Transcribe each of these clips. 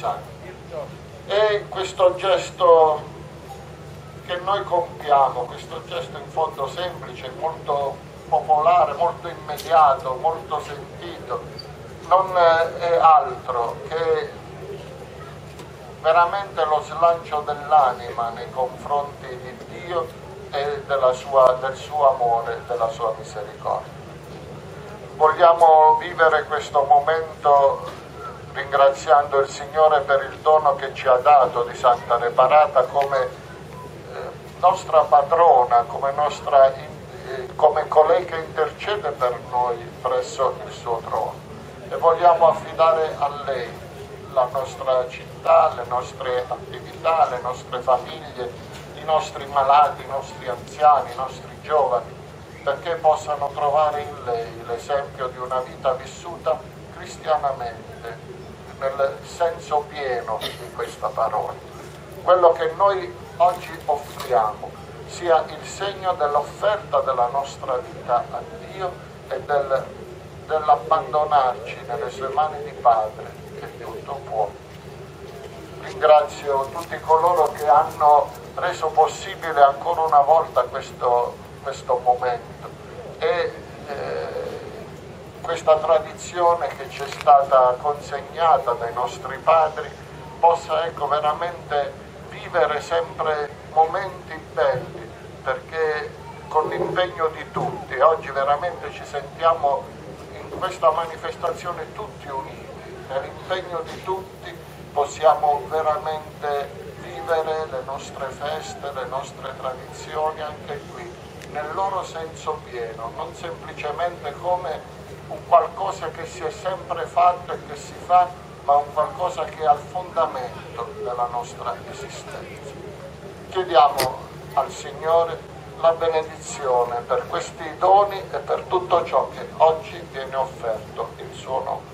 santi. E questo gesto che noi compiamo, questo gesto in fondo semplice, molto popolare, molto immediato, molto sentito, non è altro che veramente lo slancio dell'anima nei confronti di Dio e sua, del suo amore e della sua misericordia. Vogliamo vivere questo momento ringraziando il Signore per il dono che ci ha dato di Santa Reparata come eh, nostra padrona, come, nostra, eh, come colei che intercede per noi presso il suo trono. E vogliamo affidare a lei la nostra città, le nostre attività, le nostre famiglie, i nostri malati, i nostri anziani, i nostri giovani, perché possano trovare in lei l'esempio di una vita vissuta cristianamente nel senso pieno di questa parola. Quello che noi oggi offriamo sia il segno dell'offerta della nostra vita a Dio e del, dell'abbandonarci nelle sue mani di Padre che tutto può. Ringrazio tutti coloro che hanno reso possibile ancora una volta questo, questo momento e eh, questa tradizione che ci è stata consegnata dai nostri padri possa ecco, veramente vivere sempre momenti belli, perché con l'impegno di tutti, oggi veramente ci sentiamo in questa manifestazione tutti uniti, nell'impegno di tutti possiamo veramente vivere le nostre feste, le nostre tradizioni anche qui, nel loro senso pieno, non semplicemente come un qualcosa che si è sempre fatto e che si fa, ma un qualcosa che è al fondamento della nostra esistenza. Chiediamo al Signore la benedizione per questi doni e per tutto ciò che oggi viene offerto in suo nome.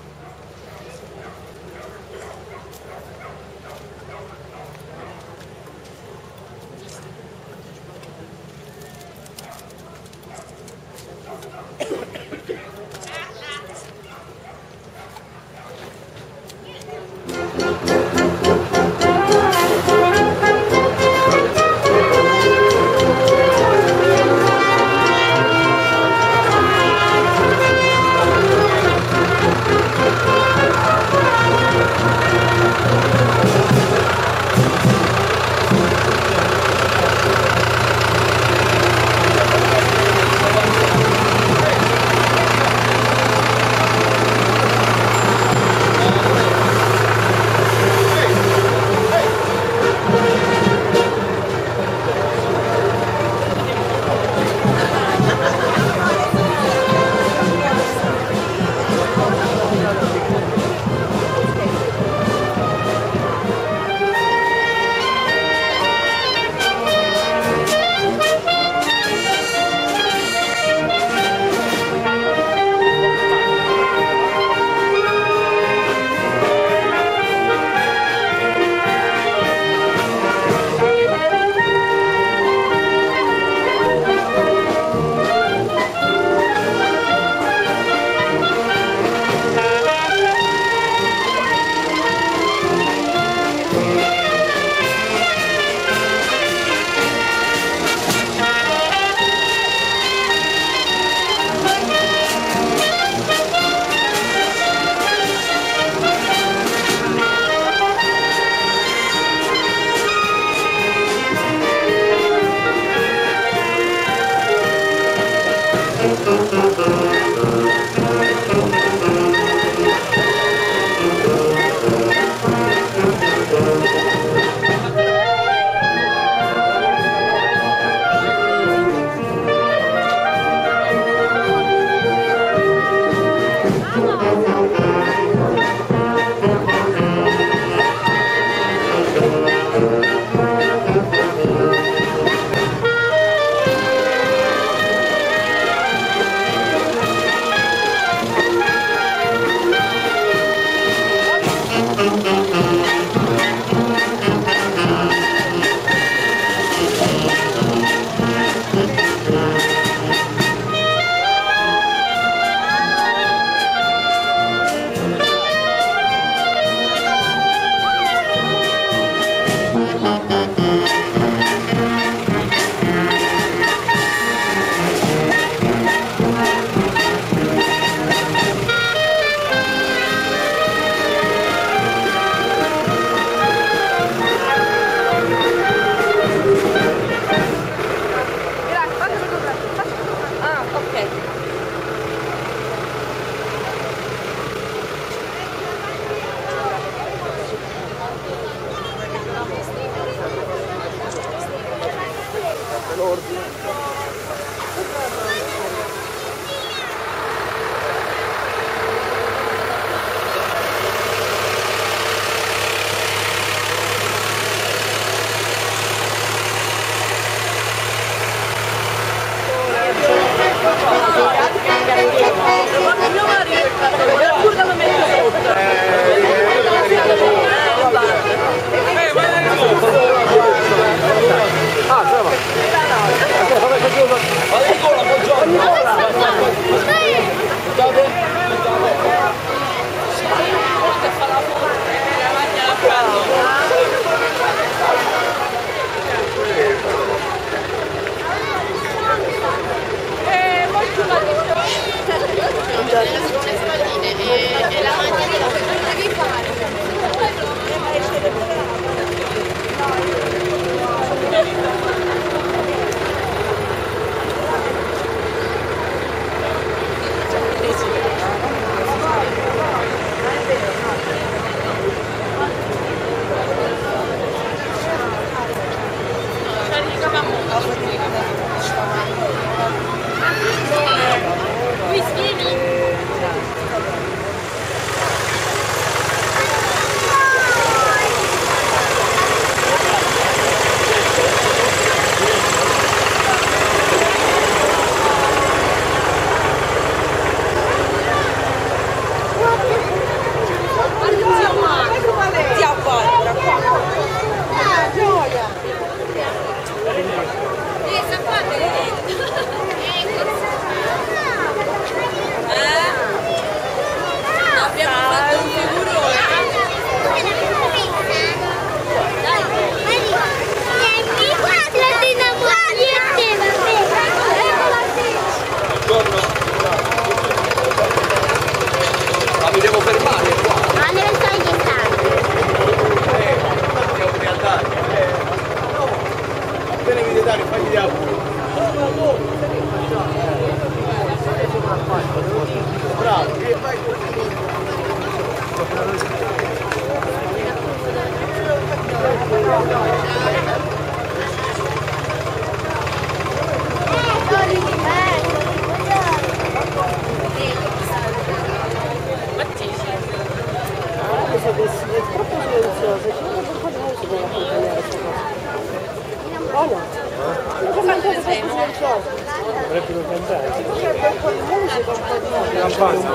basta,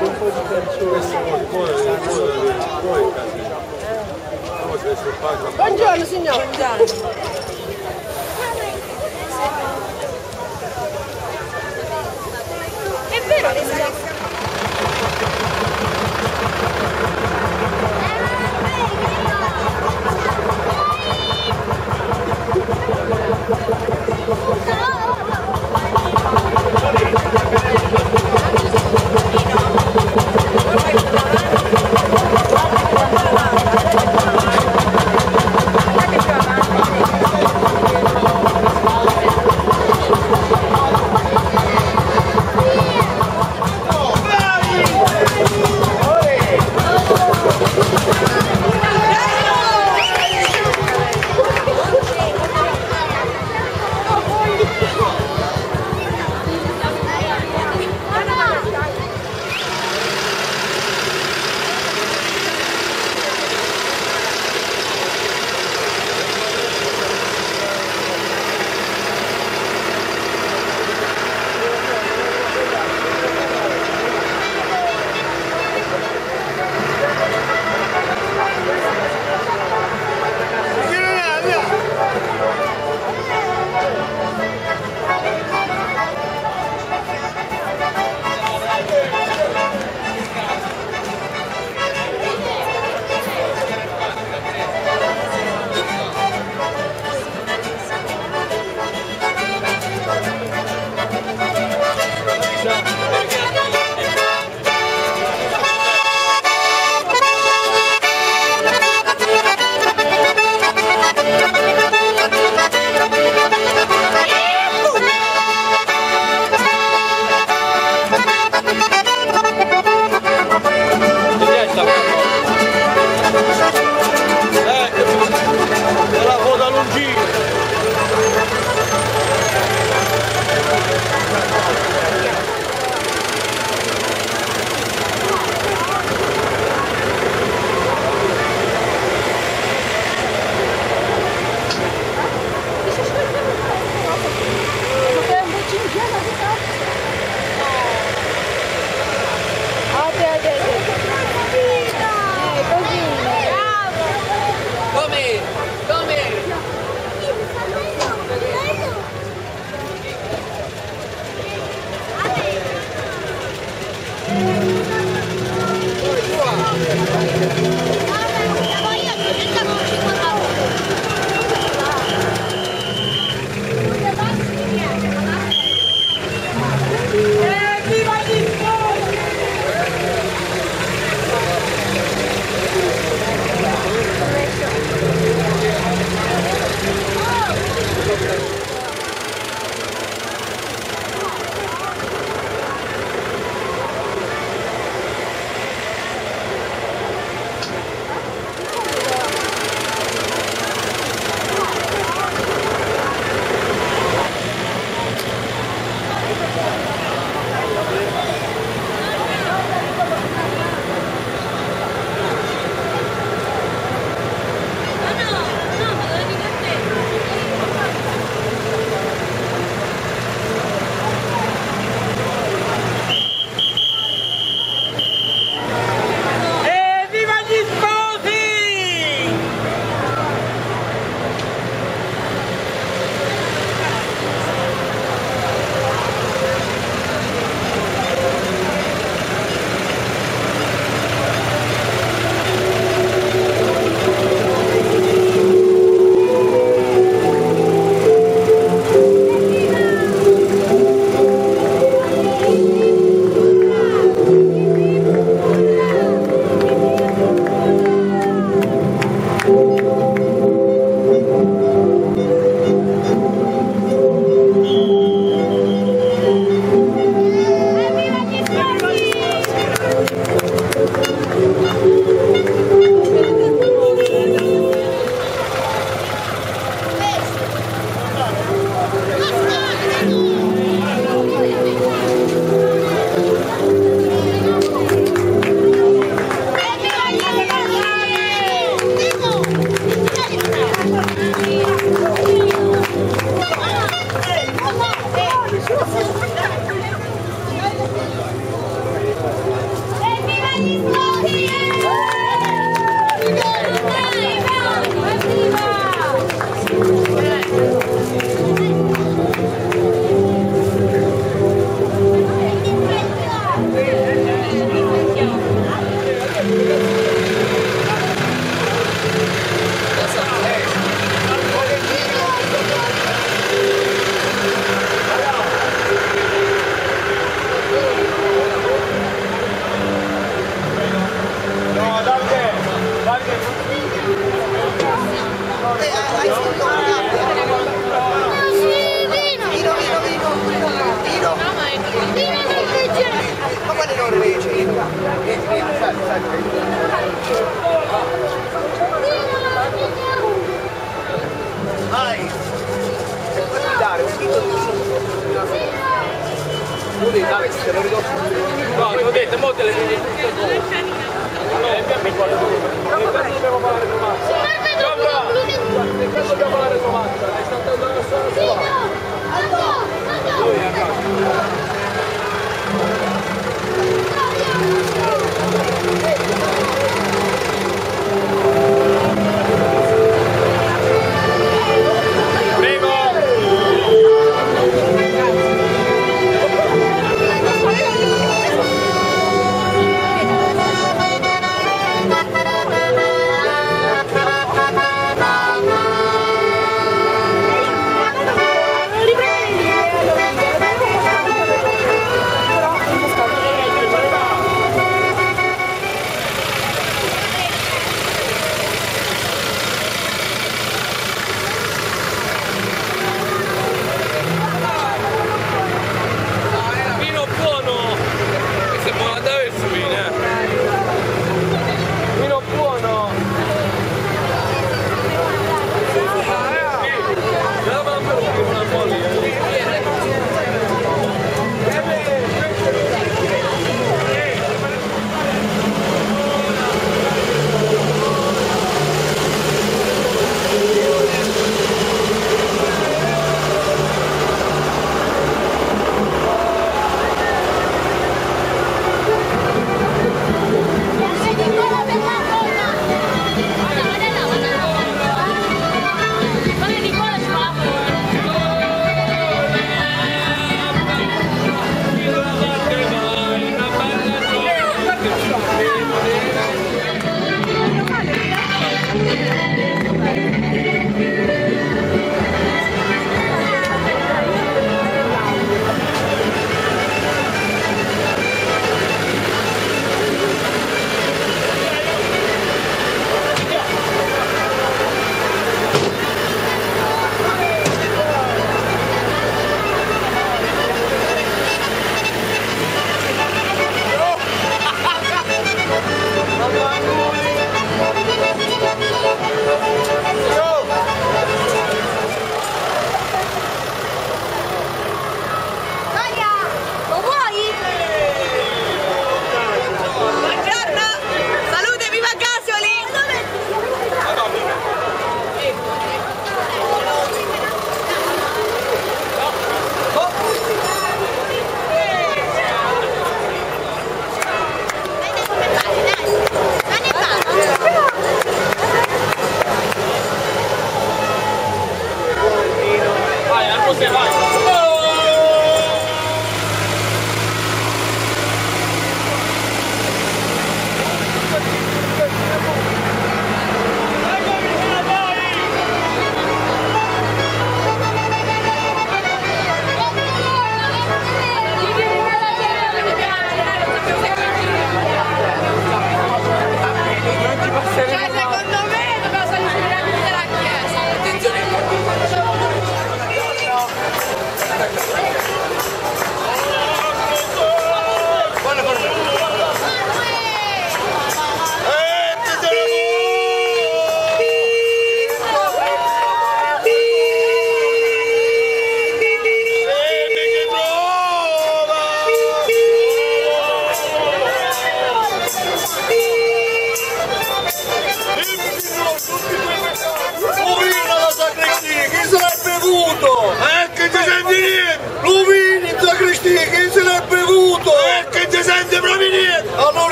un po' di. Buongiorno signore. È vero, le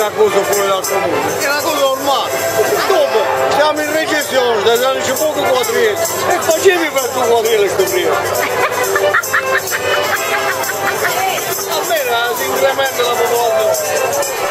una cosa fuori dal comune, è una cosa normale. Dopo siamo in recessione, da anni c'è poco quadriere. E facevi per tu quadriere questo periodo. Almeno si incrementa la popolazione.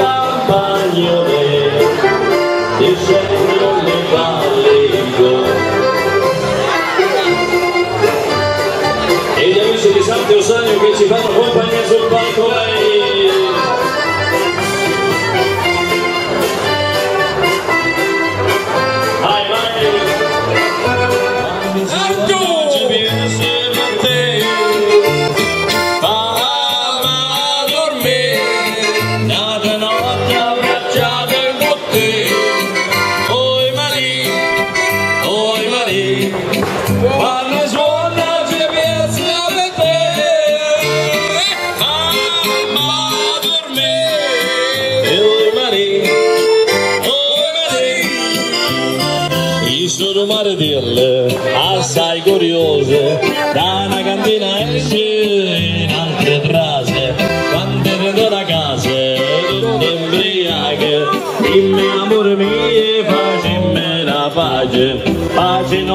E gli amici di Sant'Eusanio che ci fanno compagnia sul palco, lei!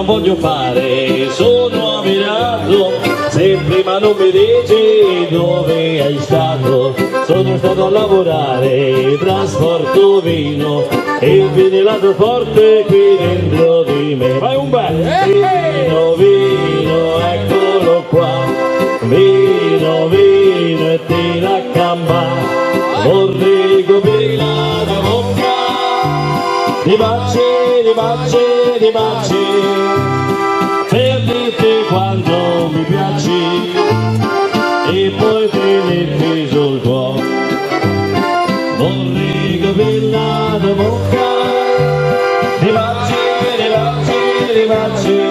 Voglio fare, sono ammirato, se prima non mi dici dove hai stato, sono stato a lavorare, trasporto vino e vedi la tua forte qui dentro di me. Vai un bel vino, vino, eccolo qua, vino, vino e tira a camba, vorrei coprirla da bocca, di baci, di baci, di baci, per dirti quanto mi piaci e poi tenerti sul cuore. Vorrei capirla da bocca, di baci, di baci, di baci,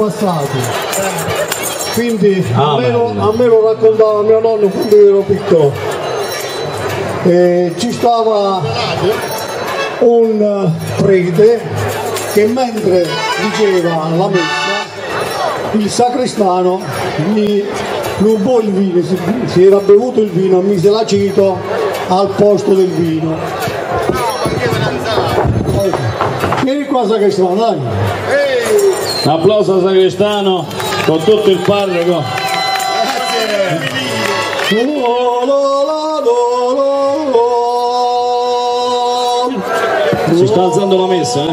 passati. Quindi a me, lo, a me lo raccontava mio nonno quando io ero piccolo. E ci stava un eh, prete che mentre diceva la messa, il sacrestano gli rubò il vino, si, si era bevuto il vino, mise l'aceto al posto del vino. Vieni qua sacrestano, dai. Un applauso al sacrestano con tutto il parroco. Si sta alzando la messa, eh?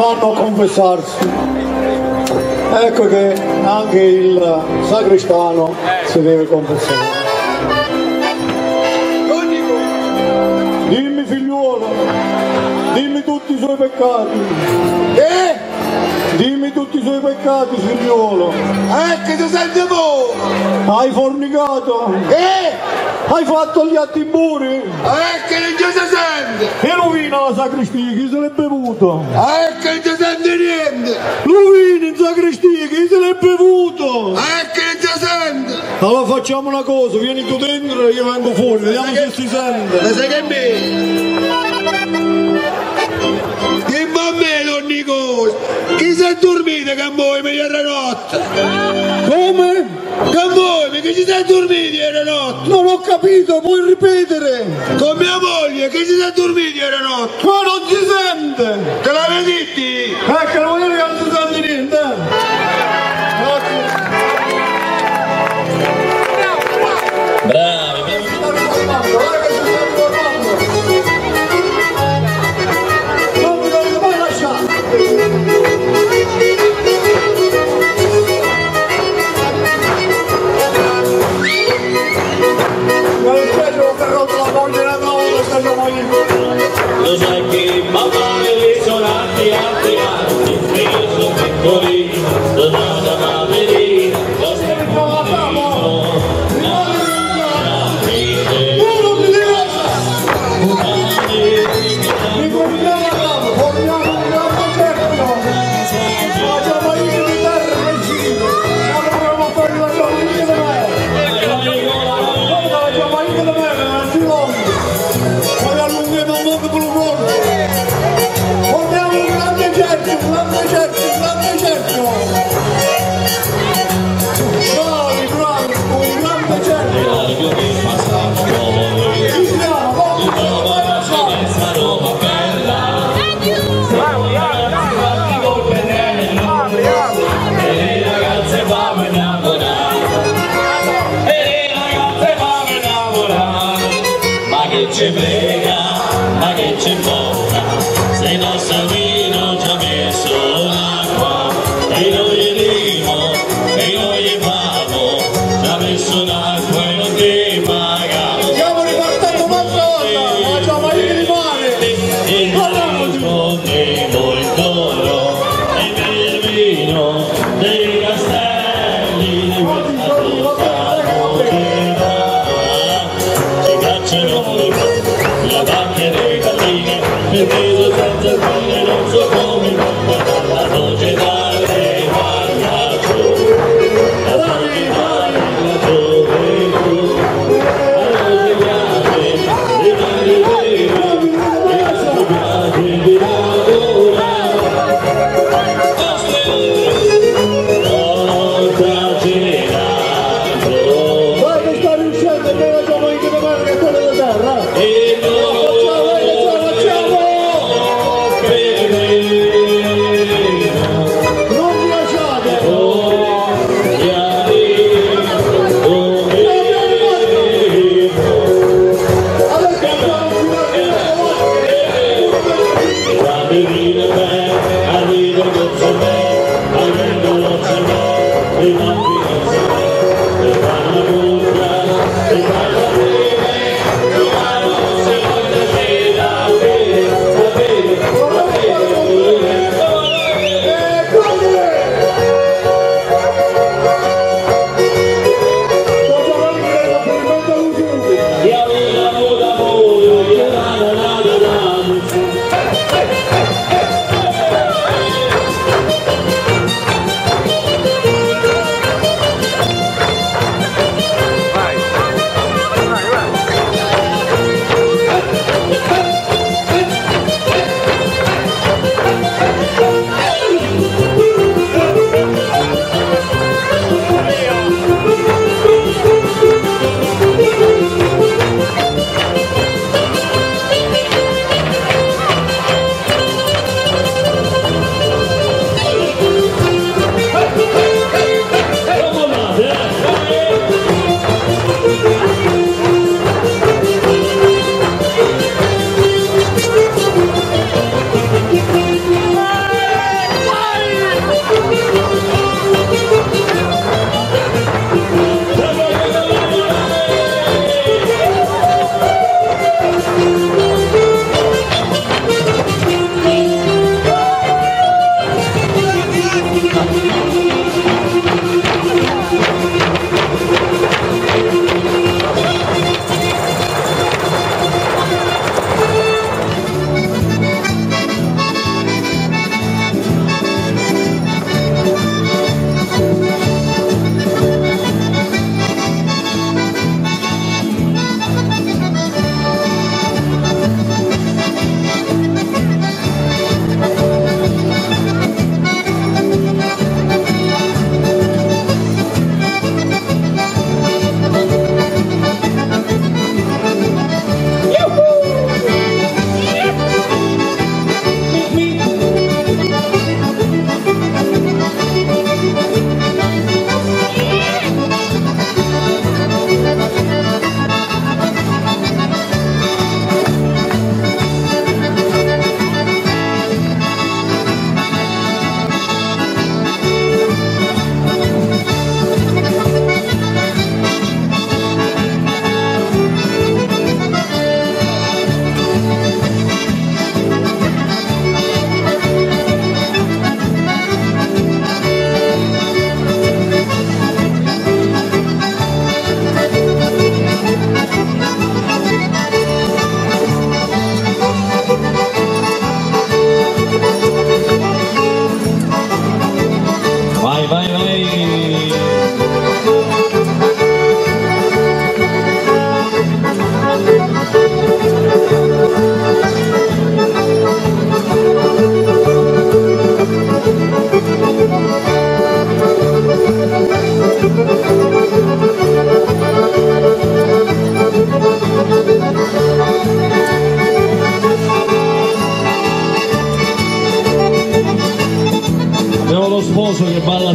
Vanno a confessarsi. Ecco che anche il sacrestano si deve confessare. Dimmi figliuolo, dimmi tutti i suoi peccati. Eh? Dimmi tutti i suoi peccati, figliuolo. Eh, che ti senti voi? Hai fornicato? Eh? Hai fatto gli atti impuri? Eh, che si sente. E lo vino alla sacrestia, chi se l'è bevuto? Eh, che non ci sente niente. Lo vino in sacrestia, chi se l'è bevuto? Eh, che non ci sente. Allora facciamo una cosa, vieni tu dentro e io vengo fuori, vediamo se si sente. Ma sai che me? Che Nicola? Chi si è dormito che voi mi ieri notte? Come? Che voi, che ci sei dormiti ieri notte? Non ho capito, puoi ripetere? Con mia moglie, che ci sei dormiti ieri notte? Ma non si sente! Te l'avevi detti? Ecco, non vuol dire che non si sente niente,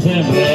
siempre.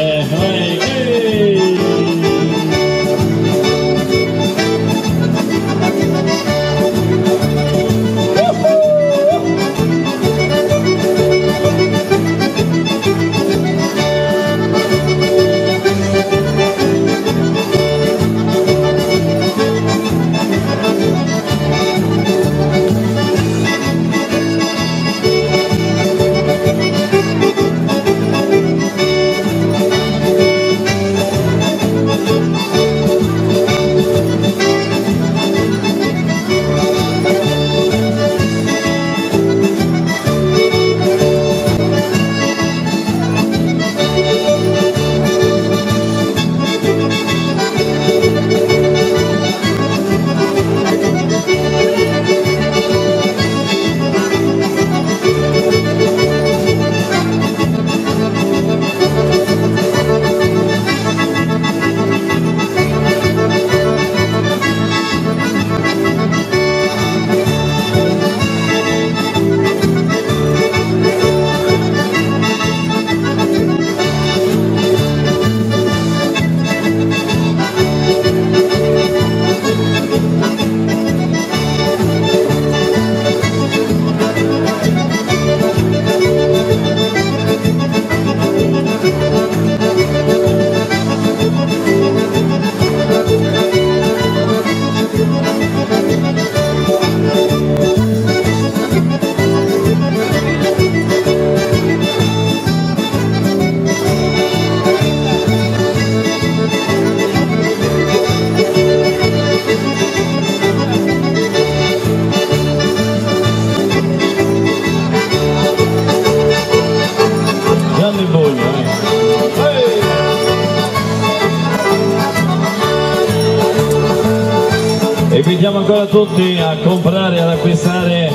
Tutti a comprare ad acquistare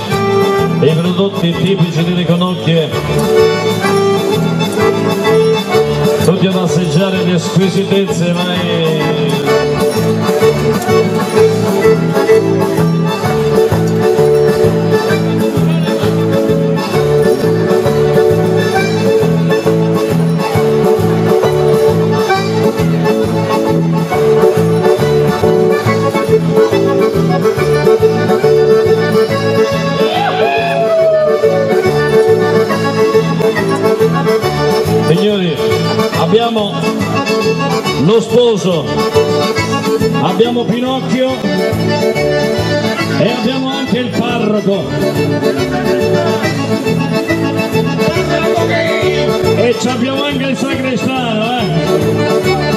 i prodotti tipici delle conocchie. Tutti ad assaggiare le squisitezze abbiamo lo sposo, abbiamo Pinocchio e abbiamo anche il parroco. E ci abbiamo anche il sacrestano, eh?